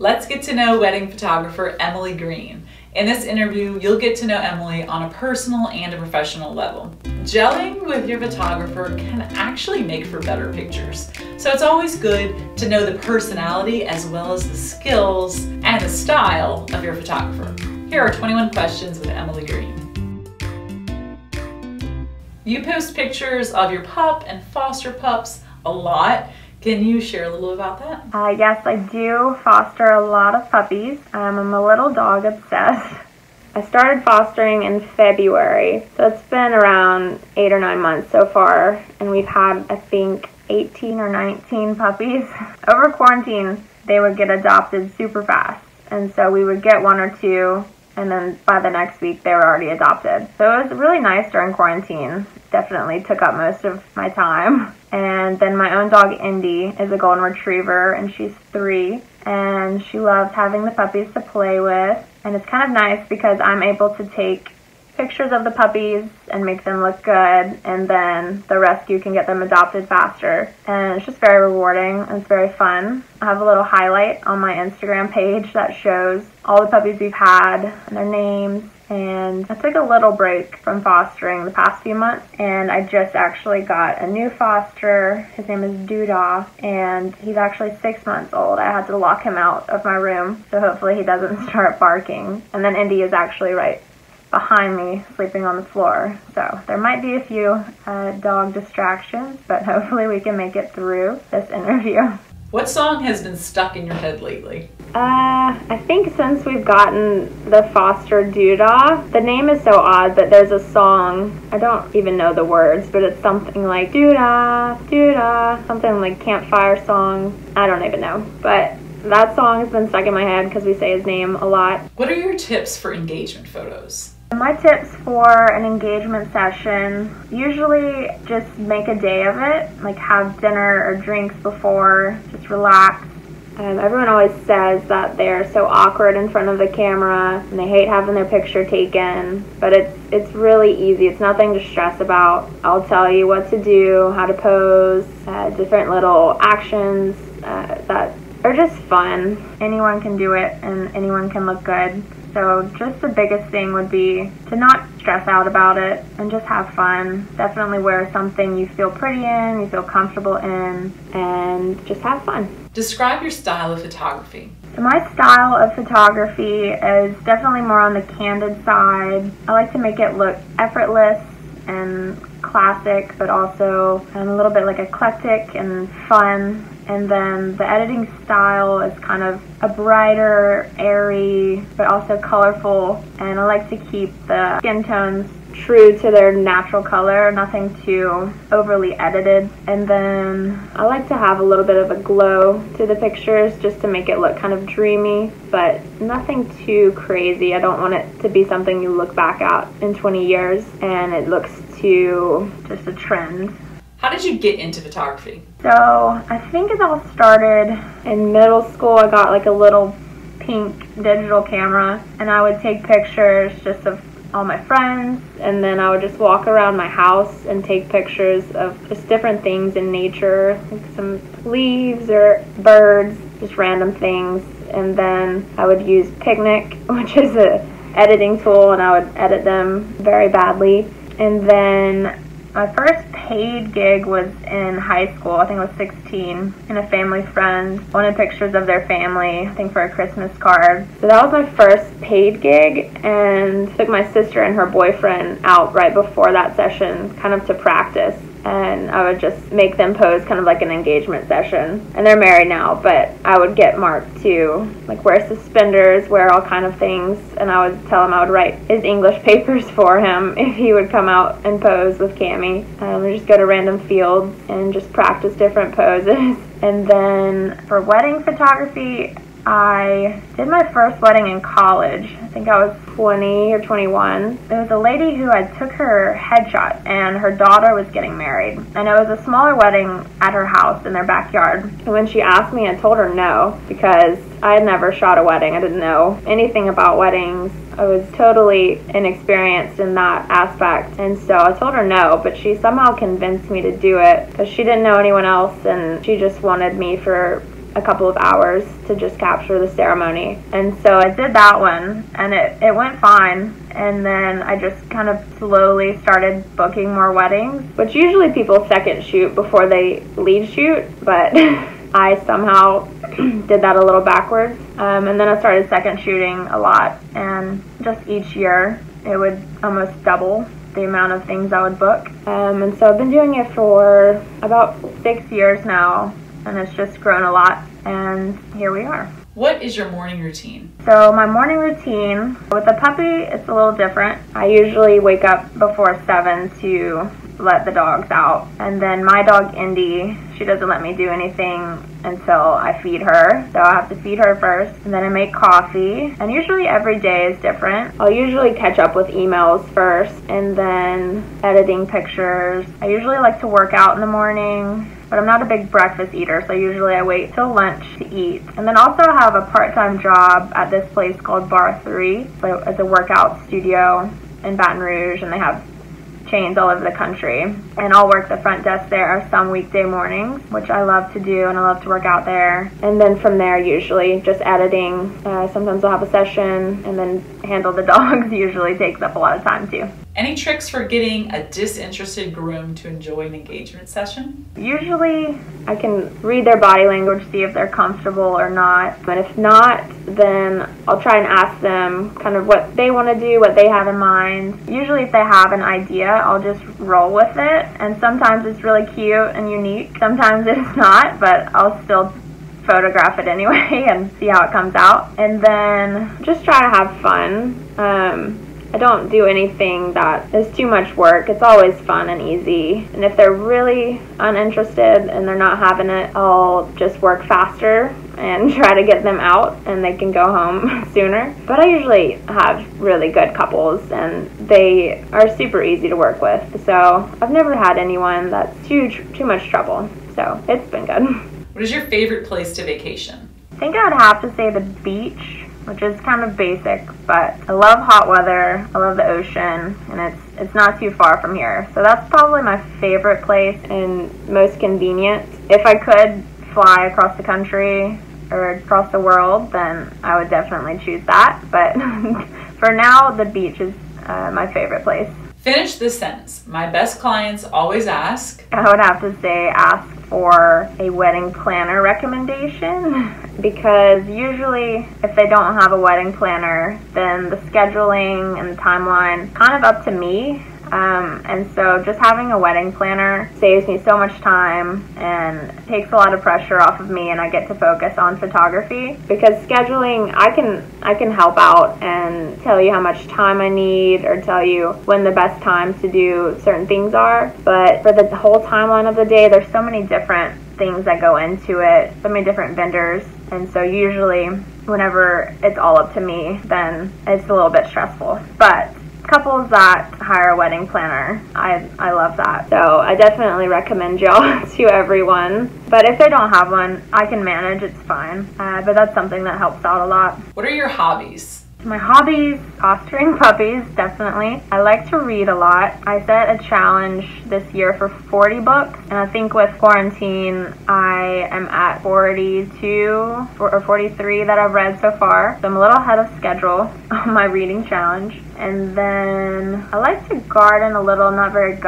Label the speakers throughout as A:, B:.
A: Let's get to know wedding photographer Emily Green. In this interview, you'll get to know Emily on a personal and a professional level. Gelling with your photographer can actually make for better pictures. So it's always good to know the personality as well as the skills and the style of your photographer. Here are 21 questions with Emily Green. You post pictures of your pup and foster pups a lot. Can you share a little about that?
B: Uh, yes, I do foster a lot of puppies. Um, I'm a little dog obsessed. I started fostering in February, so it's been around eight or nine months so far, and we've had, I think, 18 or 19 puppies. Over quarantine, they would get adopted super fast, and so we would get one or two, and then by the next week, they were already adopted. So it was really nice during quarantine. Definitely took up most of my time. And then my own dog, Indy, is a golden retriever, and she's three. And she loves having the puppies to play with. And it's kind of nice because I'm able to take pictures of the puppies and make them look good, and then the rescue can get them adopted faster. And it's just very rewarding and it's very fun. I have a little highlight on my Instagram page that shows all the puppies we've had and their names and I took a little break from fostering the past few months and I just actually got a new foster. His name is Doodah and he's actually six months old. I had to lock him out of my room so hopefully he doesn't start barking. And then Indy is actually right behind me sleeping on the floor. So there might be a few uh, dog distractions, but hopefully we can make it through this interview.
A: What song has been stuck in your head lately?
B: Uh, I think since we've gotten the Foster Doodah, the name is so odd, but there's a song, I don't even know the words, but it's something like Doodah, Doodah, something like campfire song. I don't even know, but that song has been stuck in my head because we say his name a lot.
A: What are your tips for engagement photos?
B: My tips for an engagement session usually just make a day of it, like have dinner or drinks before, just relax. Um, everyone always says that they're so awkward in front of the camera and they hate having their picture taken, but it's it's really easy. It's nothing to stress about. I'll tell you what to do, how to pose, uh, different little actions uh, that are just fun. Anyone can do it and anyone can look good. So just the biggest thing would be to not stress out about it and just have fun. Definitely wear something you feel pretty in, you feel comfortable in, and just have fun.
A: Describe your style of photography.
B: So my style of photography is definitely more on the candid side. I like to make it look effortless and classic, but also um, a little bit like eclectic and fun. And then the editing style is kind of a brighter, airy, but also colorful. And I like to keep the skin tones true to their natural color, nothing too overly edited. And then I like to have a little bit of a glow to the pictures just to make it look kind of dreamy, but nothing too crazy. I don't want it to be something you look back at in 20 years and it looks too just a trend.
A: How did you get into photography?
B: So I think it all started in middle school. I got like a little pink digital camera and I would take pictures just of all my friends and then I would just walk around my house and take pictures of just different things in nature, like some leaves or birds, just random things. And then I would use Picnik, which is a editing tool, and I would edit them very badly. And then my first paid gig was in high school. I think I was 16, and a family friend wanted pictures of their family, I think for a Christmas card. So that was my first paid gig, and took my sister and her boyfriend out right before that session, kind of to practice and I would just make them pose kind of like an engagement session. And they're married now, but I would get Mark to like wear suspenders, wear all kind of things, and I would tell him I would write his English papers for him if he would come out and pose with Cami. Um, we just go to random fields and just practice different poses. and then for wedding photography, I did my first wedding in college. I think I was 20 or 21. There was a lady who had took her headshot and her daughter was getting married. And it was a smaller wedding at her house in their backyard. And when she asked me, I told her no because I had never shot a wedding. I didn't know anything about weddings. I was totally inexperienced in that aspect. And so I told her no, but she somehow convinced me to do it because she didn't know anyone else and she just wanted me for a couple of hours to just capture the ceremony. And so I did that one and it, it went fine. And then I just kind of slowly started booking more weddings, which usually people second shoot before they lead shoot, but I somehow did that a little backwards. Um, and then I started second shooting a lot, and just each year it would almost double the amount of things I would book. Um, and so I've been doing it for about six years now, and it's just grown a lot. And here we are.
A: What is your morning routine?
B: So my morning routine with the puppy, it's a little different. I usually wake up before seven to let the dogs out. And then my dog Indy, she doesn't let me do anything until I feed her. So I have to feed her first, and then I make coffee. And usually every day is different. I'll usually catch up with emails first, and then editing pictures. I usually like to work out in the morning. But I'm not a big breakfast eater, so usually I wait till lunch to eat. And then also have a part-time job at this place called Barre3. So it's a workout studio in Baton Rouge, and they have chains all over the country. And I'll work the front desk there some weekday mornings, which I love to do and I love to work out there. And then from there, usually just editing. Uh, sometimes I'll have a session and then handle the dogs usually takes up a lot of time too.
A: Any tricks for getting a disinterested groom to enjoy an engagement session?
B: Usually, I can read their body language, see if they're comfortable or not. But if not, then I'll try and ask them kind of what they want to do, what they have in mind. Usually, if they have an idea, I'll just roll with it. And sometimes it's really cute and unique, sometimes it's not, but I'll still photograph it anyway and see how it comes out. And then just try to have fun. Um, I don't do anything that is too much work. It's always fun and easy. And if they're really uninterested and they're not having it, I'll just work faster and try to get them out and they can go home sooner. But I usually have really good couples and they are super easy to work with. So I've never had anyone that's too too much trouble. So it's been good.
A: What is your favorite place to vacation?
B: I think I would have to say the beach which is kind of basic, but I love hot weather. I love the ocean, and it's it's not too far from here. So that's probably my favorite place and most convenient. If I could fly across the country or across the world, then I would definitely choose that. But for now, the beach is uh, my favorite place.
A: Finish this sentence. My best clients always ask.
B: I would have to say ask for a wedding planner recommendation because usually if they don't have a wedding planner then the scheduling and the timeline kind of up to me um, and so just having a wedding planner saves me so much time and takes a lot of pressure off of me and I get to focus on photography because scheduling I can I can help out and tell you how much time I need or tell you when the best times to do certain things are. But for the whole timeline of the day there's so many different things that go into it so many different vendors. And so usually whenever it's all up to me then it's a little bit stressful. But couples that hire a wedding planner. I, I love that. So I definitely recommend y'all to everyone. But if they don't have one, I can manage, it's fine. Uh, but that's something that helps out a lot.
A: What are your hobbies?
B: My hobbies, fostering puppies, definitely. I like to read a lot. I set a challenge this year for 40 books, and I think with quarantine, I am at 42 or 43 that I've read so far. So I'm a little ahead of schedule on my reading challenge. And then I like to garden a little, not very good.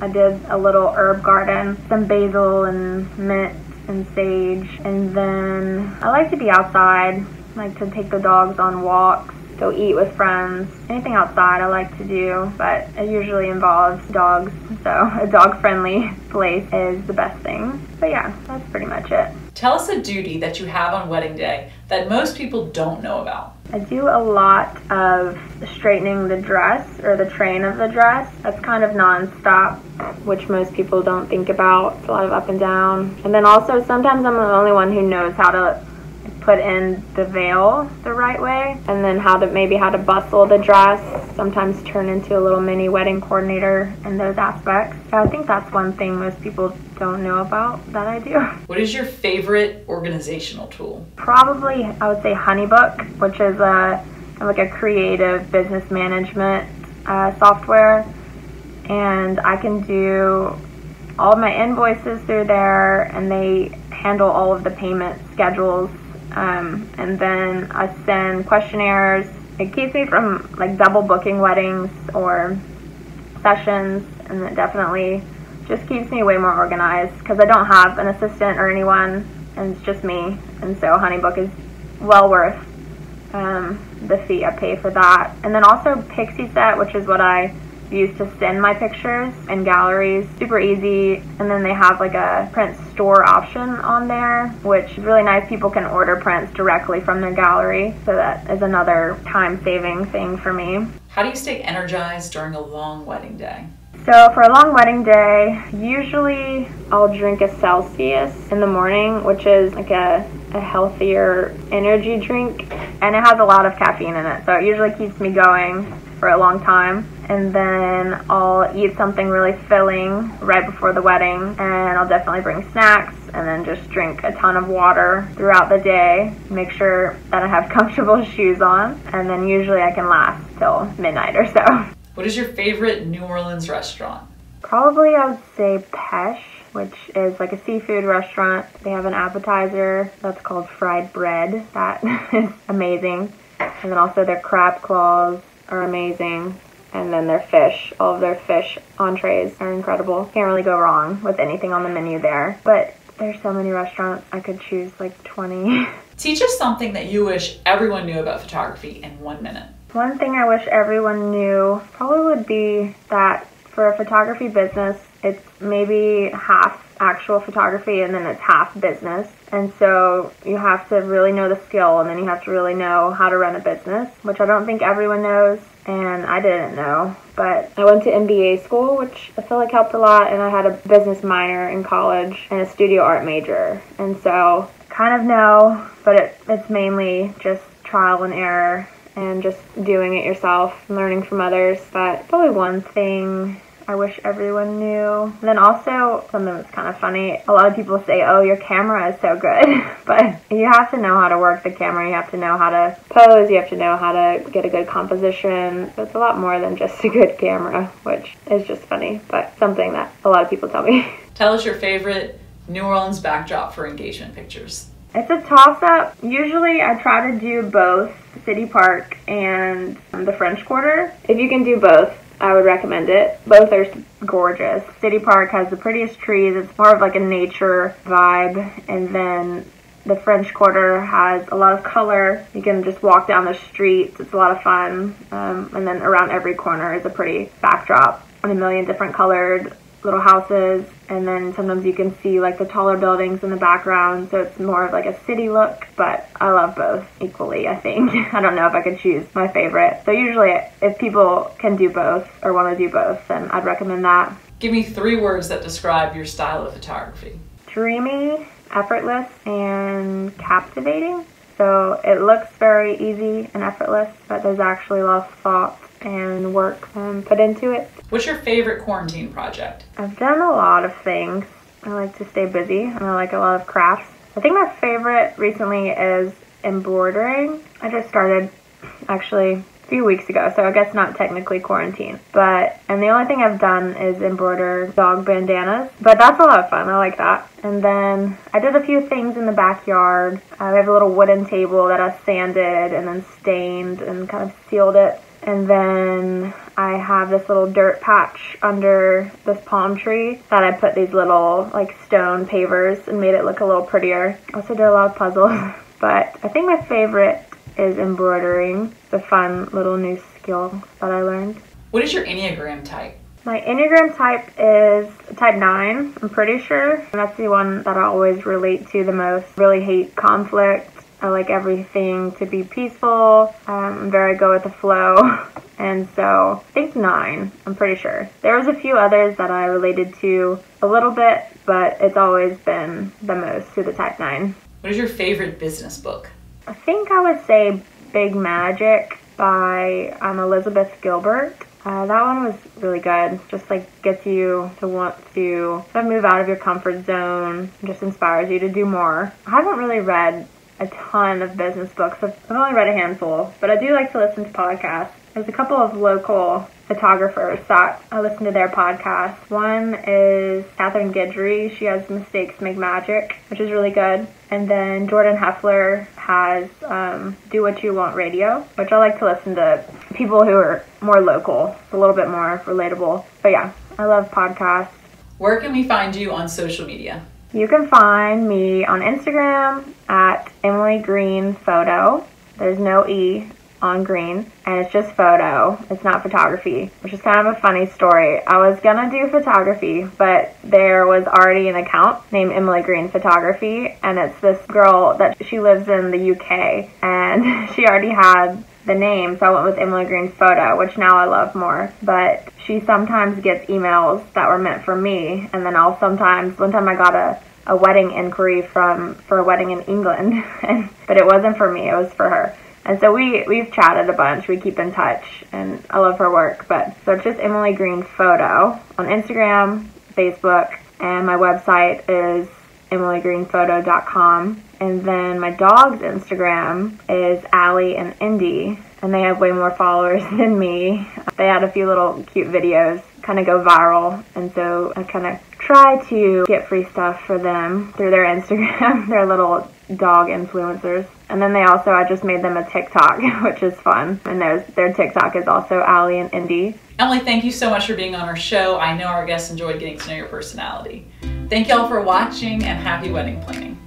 B: I did a little herb garden, some basil and mint and sage. And then I like to be outside, I like to take the dogs on walks go eat with friends. Anything outside I like to do, but it usually involves dogs, so a dog friendly place is the best thing. But yeah, that's pretty much it.
A: Tell us a duty that you have on wedding day that most people don't know about.
B: I do a lot of straightening the dress or the train of the dress. That's kind of non-stop, which most people don't think about. It's a lot of up and down. And then also sometimes I'm the only one who knows how to put in the veil the right way and then how to maybe how to bustle the dress sometimes turn into a little mini wedding coordinator in those aspects. I think that's one thing most people don't know about that i do.
A: What is your favorite organizational tool?
B: Probably i would say honeybook which is a like a creative business management uh, software. And i can do all my invoices through there and they handle all of the payment schedules. Um, and then I send questionnaires. It keeps me from like double booking weddings or sessions, and it definitely just keeps me way more organized because I don't have an assistant or anyone, and it's just me. And so HoneyBook is well worth um, the fee I pay for that. And then also Pixieset, which is what I use to send my pictures in galleries. Super easy. And then they have like a print store option on there, which is really nice. People can order prints directly from their gallery. So that is another time saving thing for me.
A: How do you stay energized during a long wedding day?
B: So for a long wedding day, usually I'll drink a Celsius in the morning, which is like a, a healthier energy drink, and it has a lot of caffeine in it, so it usually keeps me going for a long time. And then I'll eat something really filling right before the wedding, and I'll definitely bring snacks, and then just drink a ton of water throughout the day. Make sure that I have comfortable shoes on, and then usually I can last till midnight or so.
A: What is your favorite New Orleans restaurant?
B: Probably I would say Peche, which is like a seafood restaurant. They have an appetizer that's called fried bread. That is amazing. And then also their crab claws are amazing. And then their fish, all of their fish entrees are incredible. Can't really go wrong with anything on the menu there. But there's so many restaurants, I could choose like 20.
A: Teach us something that you wish everyone knew about photography in one minute.
B: One thing I wish everyone knew probably would be that for a photography business, it's maybe half actual photography and then it's half business. And so you have to really know the skill and then you have to really know how to run a business, which I don't think everyone knows and I didn't know. But I went to MBA school, which I feel like helped a lot, and I had a business minor in college and a studio art major. And so kind of know, but it, it's mainly just trial and error and just doing it yourself and learning from others. But probably one thing I wish everyone knew. And then also something that's kind of funny. A lot of people say, "Oh, your camera is so good," but you have to know how to work the camera. You have to know how to pose. You have to know how to get a good composition. So it's a lot more than just a good camera, which is just funny, but something that a lot of people tell me.
A: Tell us your favorite New Orleans backdrop for engagement pictures.
B: It's a toss up. Usually I try to do both City Park and the French Quarter. If you can do both, I would recommend it. Both are gorgeous. City Park has the prettiest trees. It's more of like a nature vibe. And then the French Quarter has a lot of color. You can just walk down the streets. It's a lot of fun. Um, and then around every corner is a pretty backdrop and a million different colored little houses and then sometimes you can see like the taller buildings in the background so it's more of like a city look but i love both equally i think. I don't know if i could choose my favorite. So usually if people can do both or want to do both then i'd recommend that.
A: Give me three words that describe your style of photography.
B: Dreamy effortless and captivating. So it looks very easy and effortless but there's actually a lot of thought and work um, put into it.
A: What's your favorite quarantine project?
B: I've done a lot of things. I like to stay busy and I like a lot of crafts. I think my favorite recently is embroidering. I just started actually a few weeks ago, so I guess not technically quarantine. But, and the only thing I've done is embroider dog bandanas, but that's a lot of fun. I like that. And then I did a few things in the backyard. Uh, I have a little wooden table that I sanded and then stained and kind of sealed it and then I have this little dirt patch under this palm tree that I put these little like stone pavers and made it look a little prettier. I Also did a lot of puzzles, but I think my favorite is embroidering, the fun little new skill that I learned.
A: What is your Enneagram type?
B: My Enneagram type is type 9, I'm pretty sure. And that's the one that I always relate to the most. Really hate conflict I like everything to be peaceful. Um, I'm very go with the flow. And so I think nine, I'm pretty sure. There was a few others that I related to a little bit, but it's always been the most to the type nine.
A: What is your favorite business book?
B: I think I would say Big Magic by um, Elizabeth Gilbert. Uh, that one was really good. Just like gets you to want to move out of your comfort zone, just inspires you to do more. I haven't really read a ton of business books. I've only read a handful, but I do like to listen to podcasts. There's a couple of local photographers that I listen to their podcasts. One is Catherine Guidry. She has Mistakes Make Magic, which is really good. And then Jordan Heffler has um, Do What You Want Radio, which I like to listen to people who are more local, a little bit more relatable. But yeah, I love podcasts.
A: Where can we find you on social media?
B: You can find me on Instagram at Emily Green Photo. There's no E on green, and it's just photo. It's not photography, which is kind of a funny story. I was gonna do photography, but there was already an account named Emily Green Photography, and it's this girl that she lives in the UK, and she already had the name, so I went with Emily Green's Photo, which now I love more. But she sometimes gets emails that were meant for me, and then I'll sometimes, one time I got a, a wedding inquiry from for a wedding in England, but it wasn't for me, it was for her. And so we we've chatted a bunch. We keep in touch, and I love her work. But so it's just Emily Green Photo on Instagram, Facebook, and my website is emilygreenphoto.com. And then my dog's Instagram is Allie and Indy, and they have way more followers than me. They had a few little cute videos kind of go viral, and so I kind of try to get free stuff for them through their Instagram. They're little dog influencers. And then they also, I just made them a TikTok, which is fun. And there's, their TikTok is also Allie and Indy.
A: Emily, thank you so much for being on our show. I know our guests enjoyed getting to know your personality. Thank y'all for watching and happy wedding planning.